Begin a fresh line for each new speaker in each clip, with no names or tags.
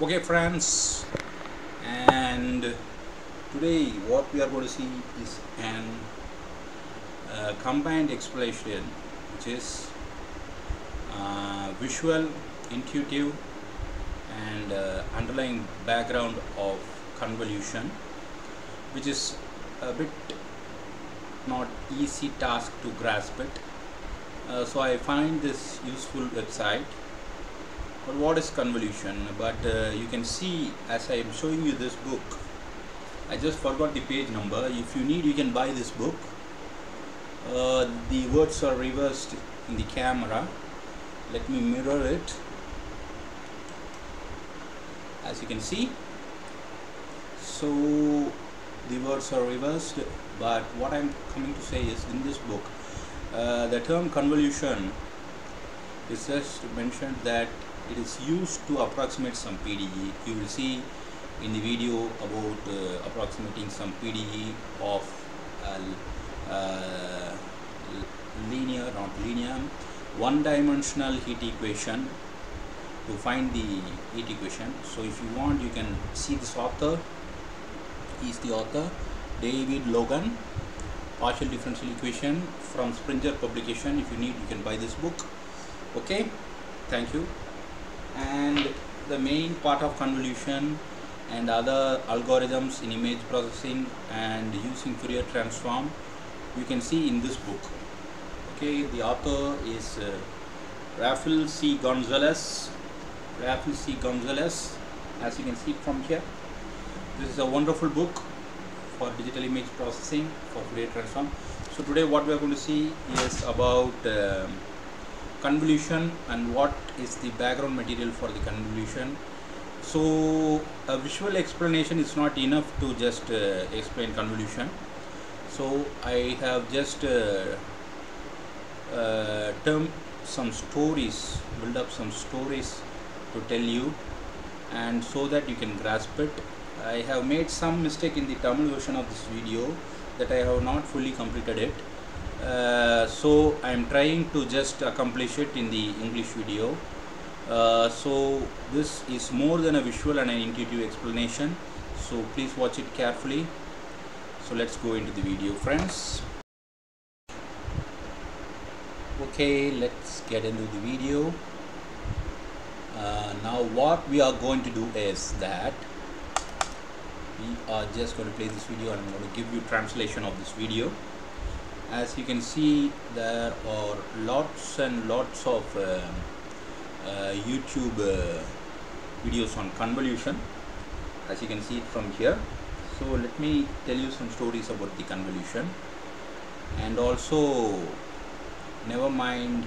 okay friends. And today what we are going to see is an uh, combined explanation which is uh, visual intuitive and uh, underlying background of convolution which is a bit not easy task to grasp it. Uh, so I find this useful website but what is convolution? But uh, you can see as I am showing you this book I just forgot the page number. If you need you can buy this book. Uh, the words are reversed in the camera. Let me mirror it. As you can see so the words are reversed but what I'm coming to say is in this book uh, the term convolution is just mentioned that it is used to approximate some PDE you will see in the video about uh, approximating some PDE of uh, uh, linear not linear one dimensional heat equation to find the heat equation. So if you want you can see this author. He is the author David Logan. Partial differential equation from Springer publication. If you need you can buy this book. Okay? Thank you and the main part of convolution and other algorithms in image processing and using Fourier transform you can see in this book okay the author is uh, Rafael C. Gonzalez Rafael C. Gonzalez as you can see from here this is a wonderful book for digital image processing for Fourier transform so today what we are going to see is about um, convolution and what is the background material for the convolution. So a visual explanation is not enough to just uh, explain convolution. So I have just uh, uh, termed some stories build up some stories to tell you. And so that you can grasp it. I have made some mistake in the Tamil version of this video that I have not fully completed it uh, so I am trying to just accomplish it in the English video. Uh, so this is more than a visual and an intuitive explanation. So please watch it carefully. So let's go into the video friends. Okay let's get into the video. Uh, now what we are going to do is that we are just going to play this video and I'm going to give you translation of this video as you can see there are lots and lots of uh, uh, YouTube uh, videos on convolution. As you can see from here. So let me tell you some stories about the convolution. And also never mind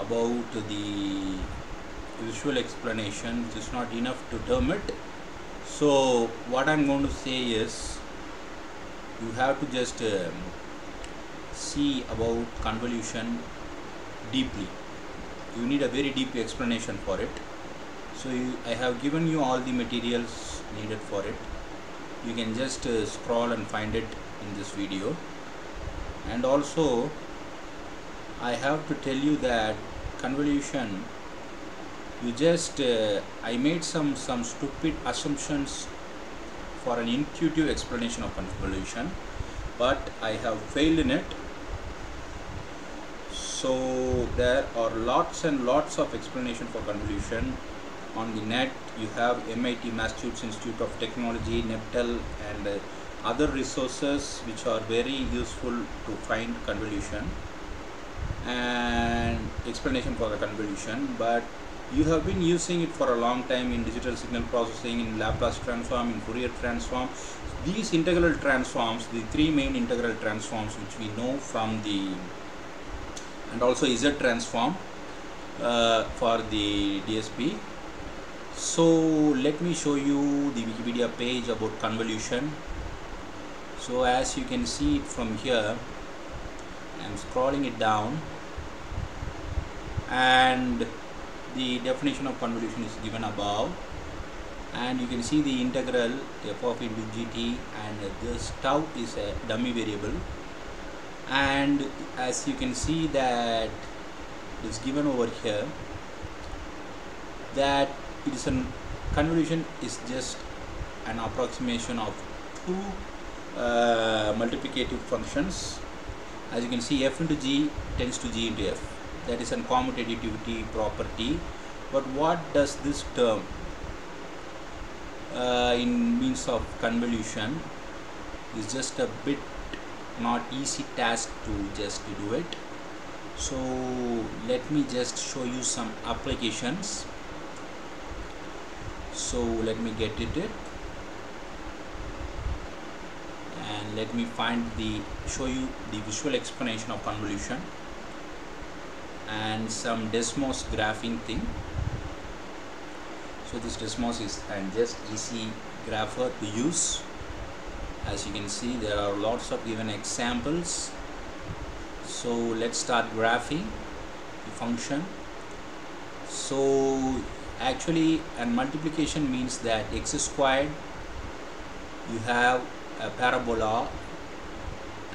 about the visual explanation it is not enough to term it. So what I'm going to say is you have to just um, see about convolution deeply. You need a very deep explanation for it. So you, I have given you all the materials needed for it. You can just uh, scroll and find it in this video. And also I have to tell you that convolution you just uh, I made some some stupid assumptions for an intuitive explanation of convolution but I have failed in it so there are lots and lots of explanation for convolution. On the net you have MIT Massachusetts Institute of Technology NPTEL and uh, other resources which are very useful to find convolution and explanation for the convolution. But you have been using it for a long time in digital signal processing in Laplace transform in Fourier transform. These integral transforms the three main integral transforms which we know from the and also Z transform uh, for the DSP so let me show you the Wikipedia page about convolution. So as you can see from here I'm scrolling it down. And the definition of convolution is given above. And you can see the integral f of into gt and this tau is a dummy variable and as you can see that is given over here that it is an convolution is just an approximation of two uh, multiplicative functions. As you can see f into g tends to g into f. That is a commutativity property. But what does this term uh, in means of convolution is just a bit not easy task to just do it. So let me just show you some applications. So let me get it. And let me find the show you the visual explanation of convolution and some Desmos graphing thing. So this Desmos is and just easy grapher to use as you can see there are lots of given examples. So let's start graphing the function. So actually and multiplication means that x squared you have a parabola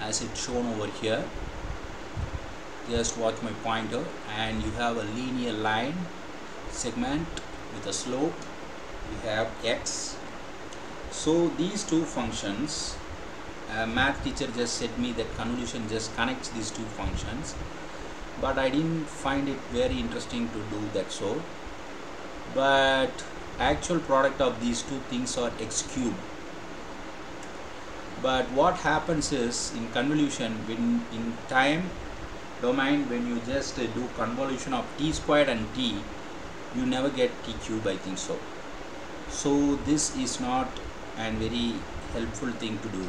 as it's shown over here. Just watch my pointer. And you have a linear line segment with a slope. We have x so these two functions a math teacher just said me that convolution just connects these two functions but I didn't find it very interesting to do that so. But actual product of these two things are x cube but what happens is in convolution when in time domain when you just do convolution of t squared and t you never get t cube I think so. So this is not a very helpful thing to do.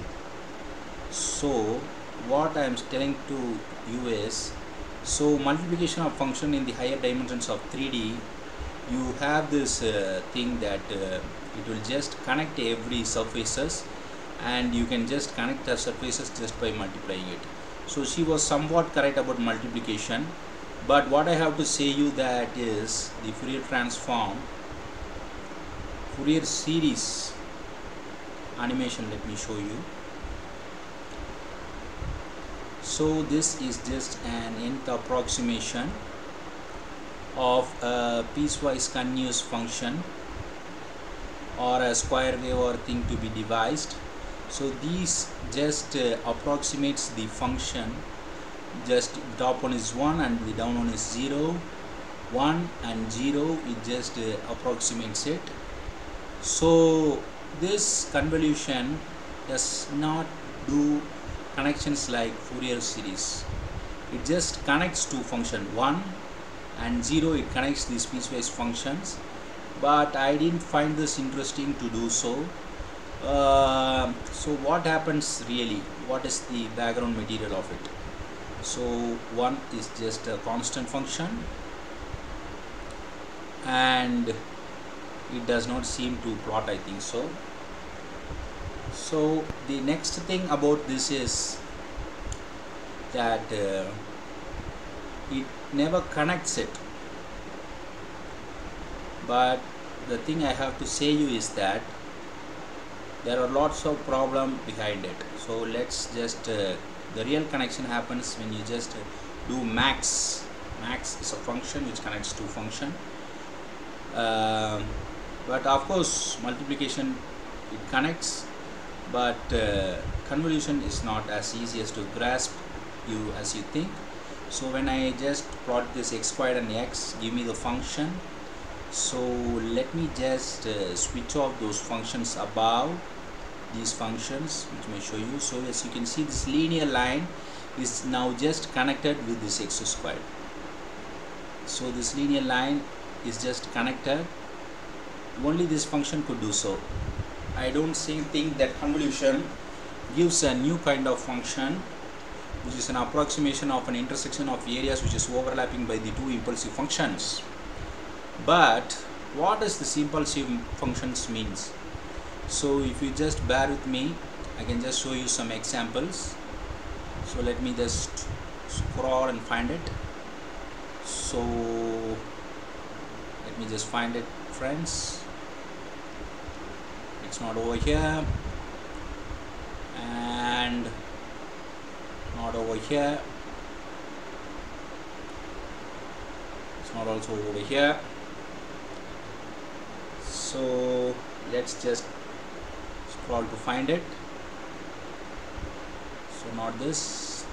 So what I am telling to you is so multiplication of function in the higher dimensions of 3D you have this uh, thing that uh, it will just connect every surfaces and you can just connect the surfaces just by multiplying it. So she was somewhat correct about multiplication but what I have to say you that is the Fourier transform Fourier series animation let me show you. So this is just an nth approximation of a piecewise continuous function or a square wave or thing to be devised. So these just uh, approximates the function just top one is 1 and the down one is 0 1 and 0 it just uh, approximates it. So this convolution does not do connections like Fourier series. It just connects to function 1 and 0 it connects these piecewise functions. But I didn't find this interesting to do so. Uh, so what happens really? What is the background material of it? So 1 is just a constant function. And it does not seem to plot I think so so the next thing about this is that uh, it never connects it. But the thing I have to say you is that there are lots of problem behind it. So let's just uh, the real connection happens when you just do max. Max is a function which connects to function uh, but of course multiplication it connects but uh, convolution is not as easy as to grasp you as you think. So when I just plot this x squared and x give me the function. So let me just uh, switch off those functions above these functions which may show you. So as you can see this linear line is now just connected with this x squared. So this linear line is just connected. Only this function could do so I don't think that convolution gives a new kind of function which is an approximation of an intersection of areas which is overlapping by the two impulsive functions. But what does this impulsive functions means? So if you just bear with me I can just show you some examples. So let me just scroll and find it. So let me just find it friends not over here. And not over here. It's not also over here. So let's just scroll to find it. So not this.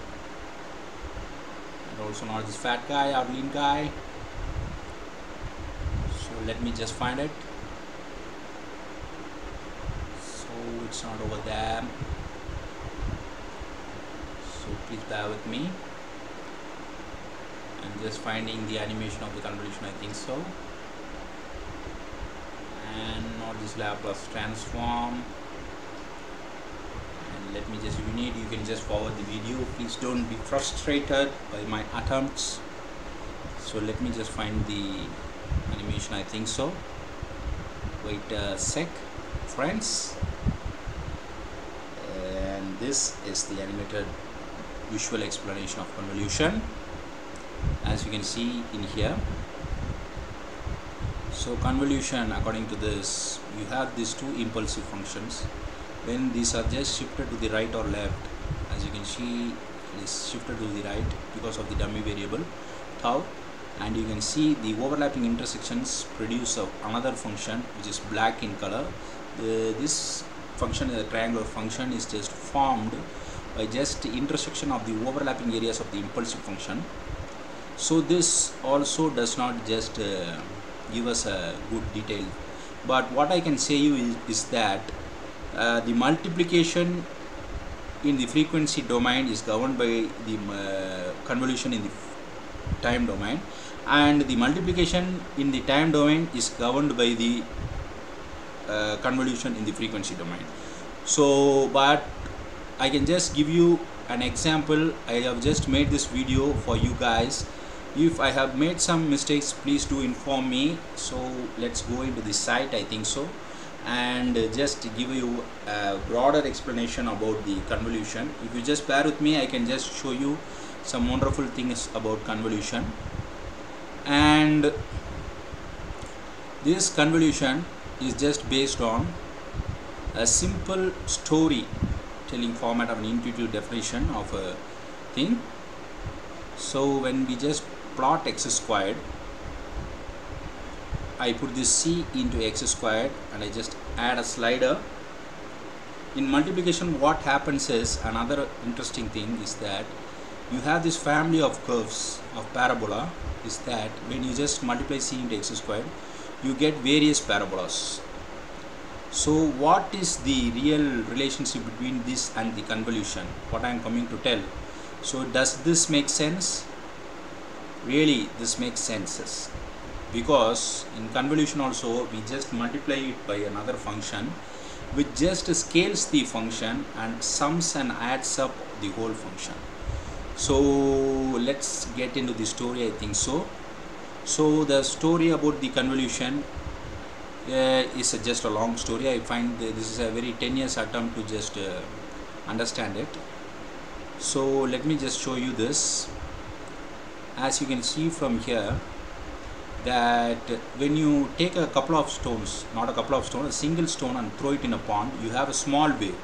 And also not this fat guy or lean guy. So let me just find it so it's not over there. So please bear with me. I'm just finding the animation of the convolution I think so. And not this Laplace transform. And let me just if you need you can just forward the video. Please don't be frustrated by my attempts. So let me just find the animation I think so. Wait a sec friends this is the animated visual explanation of convolution as you can see in here. So convolution according to this you have these two impulsive functions. When these are just shifted to the right or left as you can see it is shifted to the right because of the dummy variable tau and you can see the overlapping intersections produce another function which is black in color. The, this function the triangular function is just formed by just intersection of the overlapping areas of the impulsive function. So this also does not just uh, give us a good detail. But what I can say you is, is that uh, the multiplication in the frequency domain is governed by the uh, convolution in the time domain. And the multiplication in the time domain is governed by the uh, convolution in the frequency domain. So but I can just give you an example. I have just made this video for you guys. If I have made some mistakes please do inform me. So let's go into the site I think so. And just give you a broader explanation about the convolution. If you just bear with me I can just show you some wonderful things about convolution. And this convolution is just based on a simple story telling format of an intuitive definition of a thing. So when we just plot x squared I put this c into x squared and I just add a slider. In multiplication what happens is another interesting thing is that you have this family of curves of parabola is that when you just multiply c into x squared you get various parabolas. So what is the real relationship between this and the convolution? What I am coming to tell. So does this make sense? Really this makes sense. Because in convolution also we just multiply it by another function which just scales the function and sums and adds up the whole function. So let's get into the story I think so so the story about the convolution uh, is just a long story. I find this is a very tenuous attempt to just uh, understand it. So let me just show you this. As you can see from here that when you take a couple of stones not a couple of stones a single stone and throw it in a pond you have a small wave.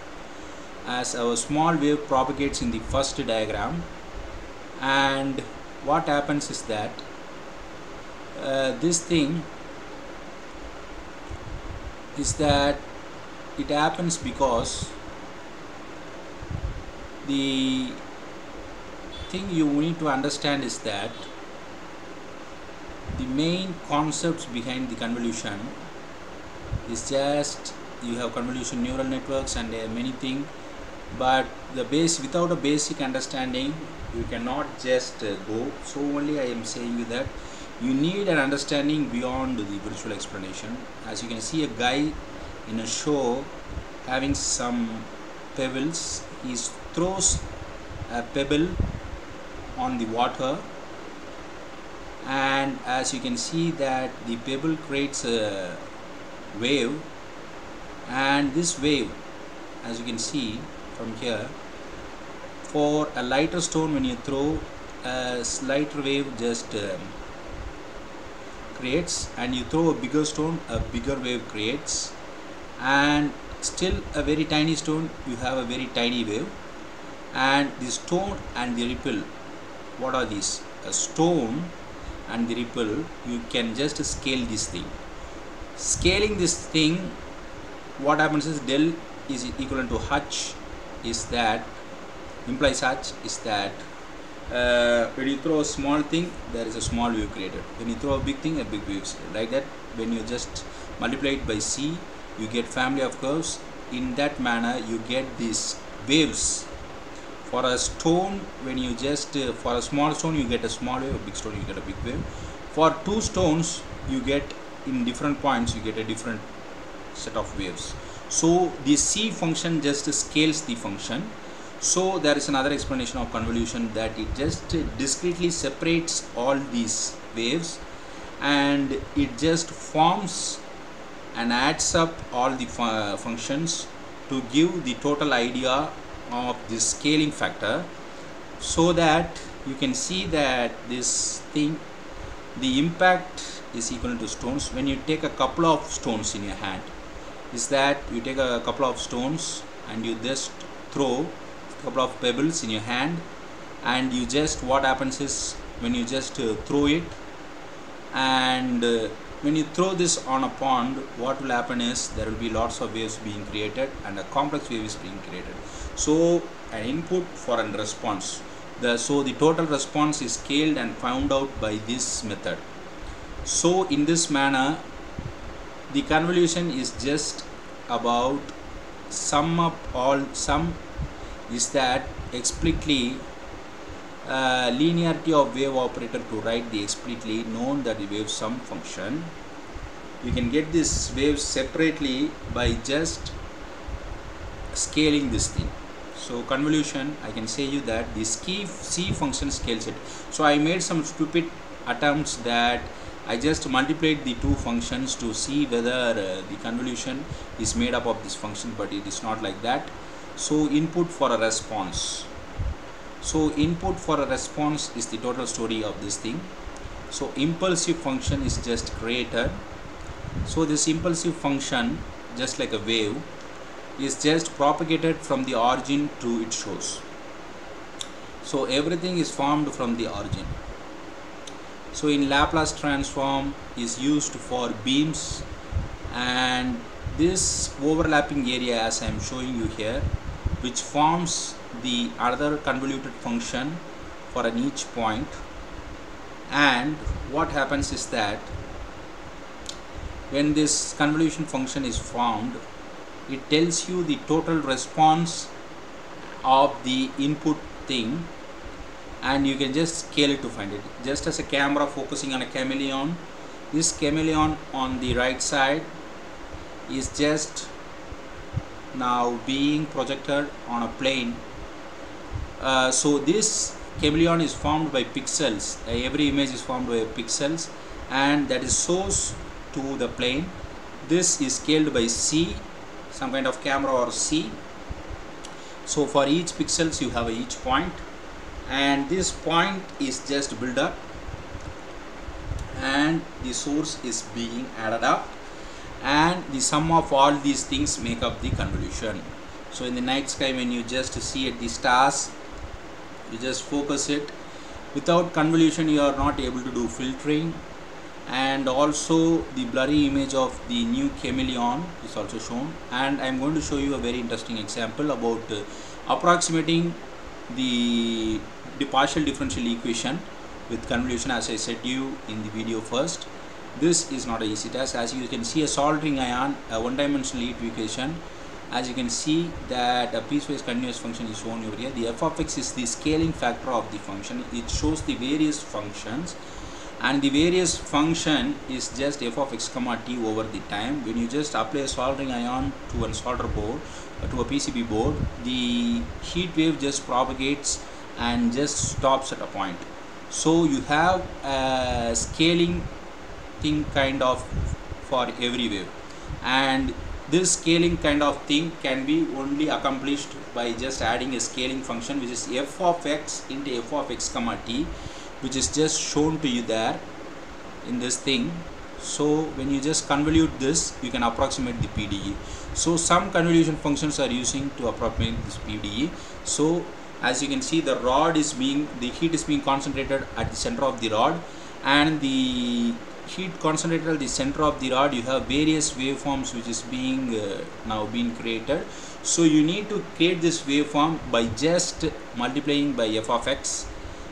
As a small wave propagates in the first diagram and what happens is that uh, this thing is that it happens because the thing you need to understand is that the main concepts behind the convolution is just you have convolution neural networks and are many things but the base without a basic understanding you cannot just uh, go. So only I am saying you that you need an understanding beyond the virtual explanation. As you can see a guy in a show having some pebbles he throws a pebble on the water. And as you can see that the pebble creates a wave. And this wave as you can see from here for a lighter stone when you throw a lighter wave just um, creates and you throw a bigger stone a bigger wave creates. And still a very tiny stone you have a very tiny wave. And the stone and the ripple what are these? A stone and the ripple you can just scale this thing. Scaling this thing what happens is del is equivalent to h is that implies h is that uh, when you throw a small thing there is a small wave created. When you throw a big thing a big wave like that when you just multiply it by c you get family of curves. In that manner you get these waves. For a stone when you just uh, for a small stone you get a small wave a big stone you get a big wave. For two stones you get in different points you get a different set of waves. So the c function just scales the function so there is another explanation of convolution that it just discretely separates all these waves and it just forms and adds up all the fu uh, functions to give the total idea of this scaling factor so that you can see that this thing the impact is equal to stones. When you take a couple of stones in your hand is that you take a couple of stones and you just throw couple of pebbles in your hand and you just what happens is when you just uh, throw it and uh, when you throw this on a pond what will happen is there will be lots of waves being created and a complex wave is being created. So an input for a response. The so the total response is scaled and found out by this method. So in this manner the convolution is just about sum up all sum is that explicitly uh, linearity of wave operator to write the explicitly known that the wave sum function. You can get this wave separately by just scaling this thing. So convolution I can say you that this ski C function scales it. So I made some stupid attempts that I just multiplied the two functions to see whether uh, the convolution is made up of this function but it is not like that so input for a response. So input for a response is the total story of this thing. So impulsive function is just created. So this impulsive function just like a wave is just propagated from the origin to its source. So everything is formed from the origin. So in Laplace transform is used for beams and this overlapping area as I am showing you here which forms the other convoluted function for an each point. And what happens is that when this convolution function is formed it tells you the total response of the input thing. And you can just scale it to find it. Just as a camera focusing on a chameleon this chameleon on the right side is just now being projected on a plane. Uh, so this chameleon is formed by pixels. Uh, every image is formed by pixels and that is source to the plane. This is scaled by C some kind of camera or C. So for each pixels you have each point and this point is just build up and the source is being added up and the sum of all these things make up the convolution. So in the night sky when you just see at the stars you just focus it. Without convolution you are not able to do filtering. And also the blurry image of the new chameleon is also shown. And I am going to show you a very interesting example about uh, approximating the, the partial differential equation with convolution as I said you in the video first this is not a easy task. As you can see a soldering iron a one-dimensional heat equation. As you can see that a piecewise continuous function is shown over here. The f of x is the scaling factor of the function. It shows the various functions. And the various function is just f of x comma t over the time. When you just apply a soldering iron to a solder board to a PCB board the heat wave just propagates and just stops at a point. So you have a scaling thing kind of for every wave. And this scaling kind of thing can be only accomplished by just adding a scaling function which is f of x into f of x comma t which is just shown to you there in this thing. So when you just convolute this you can approximate the PDE so some convolution functions are using to approximate this PDE so as you can see the rod is being the heat is being concentrated at the center of the rod and the heat concentrated at the center of the rod you have various waveforms which is being uh, now being created. So you need to create this waveform by just multiplying by f of x.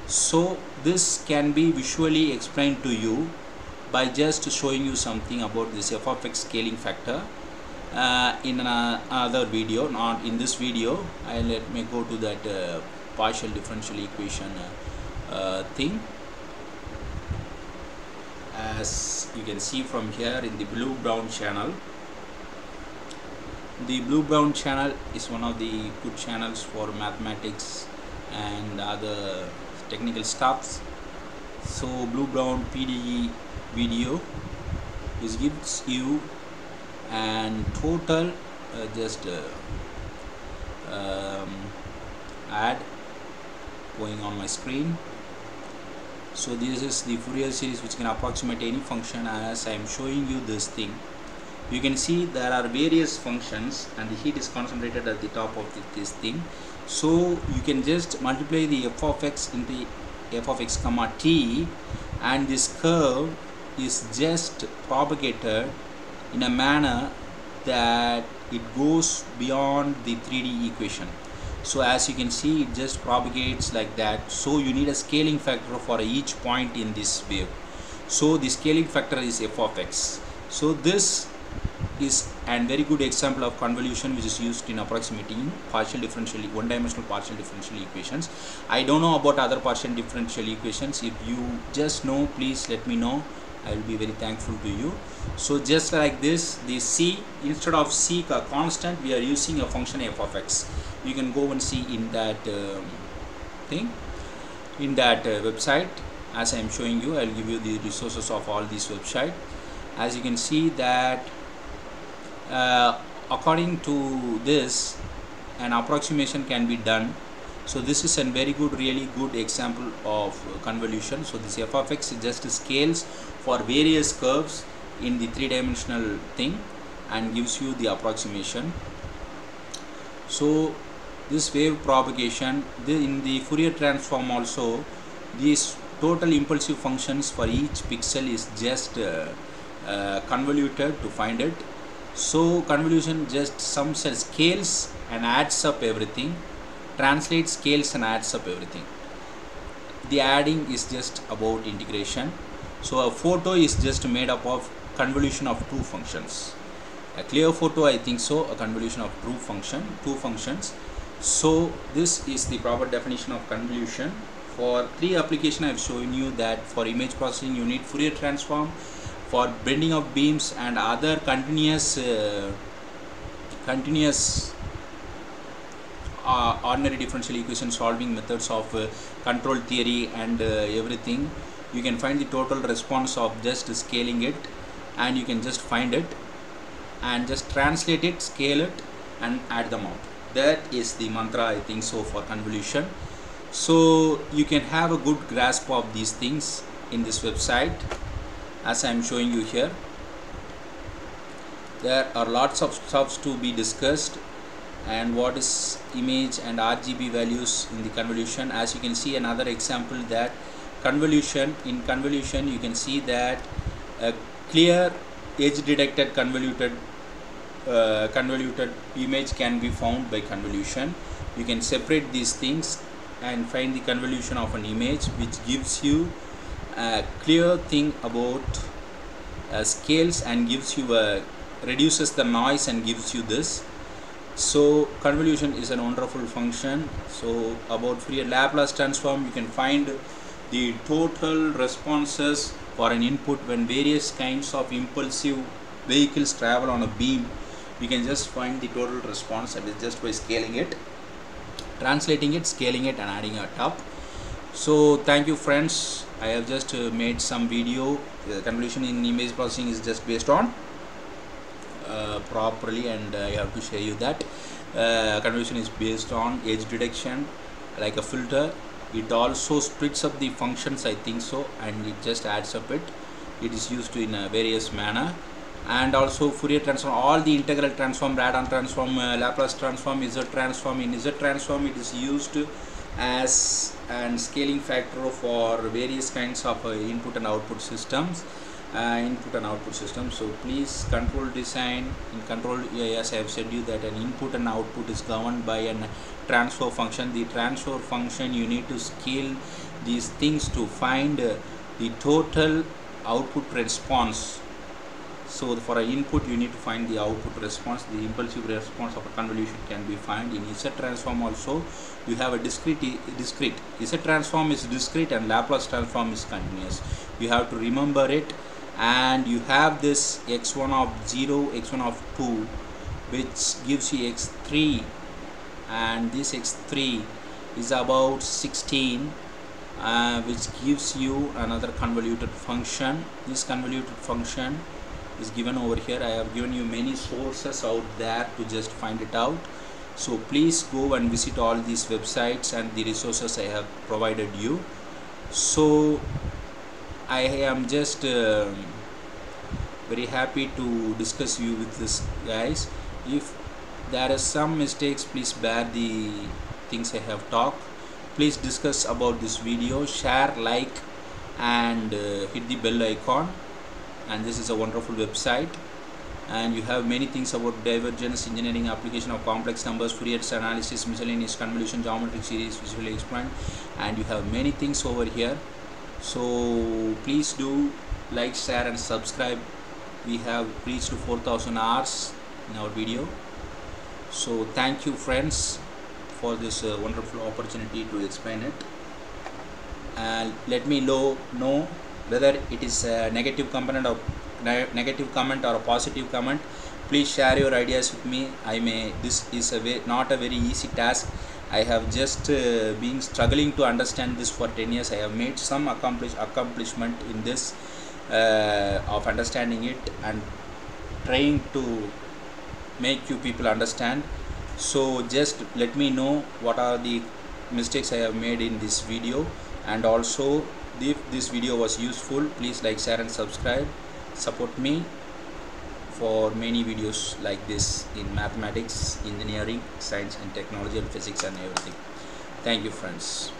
So this can be visually explained to you by just showing you something about this f of x scaling factor uh, in another video not in this video. I let me go to that uh, partial differential equation uh, uh, thing as you can see from here in the blue brown channel. The blue brown channel is one of the good channels for mathematics and other technical stuffs. So blue brown PDE video which gives you and total uh, just uh, um, add going on my screen so this is the Fourier series which can approximate any function as I am showing you this thing. You can see there are various functions and the heat is concentrated at the top of the, this thing. So you can just multiply the f of x into f of x comma t and this curve is just propagated in a manner that it goes beyond the 3D equation so as you can see it just propagates like that. So you need a scaling factor for each point in this wave. So the scaling factor is f of x. So this is a very good example of convolution which is used in approximating partial differential one-dimensional partial differential equations. I don't know about other partial differential equations. If you just know please let me know. I will be very thankful to you. So just like this the c instead of c constant we are using a function f of x you can go and see in that um, thing in that uh, website. As I am showing you I will give you the resources of all these website. As you can see that uh, according to this an approximation can be done. So this is a very good really good example of convolution. So this f of x just scales for various curves in the three-dimensional thing and gives you the approximation. So this wave propagation in the Fourier transform also this total impulsive functions for each pixel is just uh, uh, convoluted to find it. So convolution just sums and scales and adds up everything translates scales and adds up everything. The adding is just about integration. So a photo is just made up of convolution of two functions. A clear photo I think so a convolution of two function two functions so this is the proper definition of convolution. For three application I've shown you that for image processing you need Fourier transform. For bending of beams and other continuous uh, continuous uh, ordinary differential equation solving methods of uh, control theory and uh, everything you can find the total response of just scaling it and you can just find it and just translate it scale it and add them up that is the mantra I think so for convolution. So you can have a good grasp of these things in this website as I am showing you here. There are lots of stuffs to be discussed and what is image and RGB values in the convolution. As you can see another example that convolution in convolution you can see that a clear edge detected convoluted uh, convoluted image can be found by convolution. You can separate these things and find the convolution of an image which gives you a clear thing about uh, scales and gives you a reduces the noise and gives you this. So convolution is a wonderful function. So about Fourier Laplace transform you can find the total responses for an input when various kinds of impulsive vehicles travel on a beam you can just find the total response just by scaling it translating it scaling it and adding it up so thank you friends. I have just uh, made some video. The convolution in image processing is just based on uh, properly and uh, i have to show you that. Uh, convolution is based on edge detection like a filter. It also splits up the functions i think so and it just adds up it. It is used in a various manner and also Fourier transform all the integral transform Radon transform uh, Laplace transform Z transform in Z transform it is used as an scaling factor for various kinds of uh, input and output systems uh, input and output system so please control design in control as I have said you that an input and output is governed by an transfer function. The transfer function you need to scale these things to find uh, the total output response so for an input you need to find the output response. The impulsive response of a convolution can be found in Z transform also. You have a discrete discrete. Z transform is discrete and Laplace transform is continuous. You have to remember it. And you have this x1 of 0 x1 of 2 which gives you x3 and this x3 is about 16 uh, which gives you another convoluted function. This convoluted function is given over here. I have given you many sources out there to just find it out. So please go and visit all these websites and the resources I have provided you. So I am just uh, very happy to discuss you with this guys. If there are some mistakes please bear the things I have talked. Please discuss about this video. Share like and uh, hit the bell icon and this is a wonderful website. And you have many things about divergence engineering application of complex numbers Fourier analysis miscellaneous convolution geometric series visually explained. And you have many things over here. So please do like share and subscribe. We have reached 4000 hours in our video. So thank you friends for this uh, wonderful opportunity to explain it. And let me know know whether it is a negative component negative comment or a positive comment please share your ideas with me i may this is a way not a very easy task I have just uh, been struggling to understand this for 10 years. I have made some accomplish accomplishment in this uh, of understanding it and trying to make you people understand. So just let me know what are the mistakes I have made in this video and also if this video was useful please like share and subscribe support me for many videos like this in mathematics, engineering, science and technology and physics and everything. Thank you friends.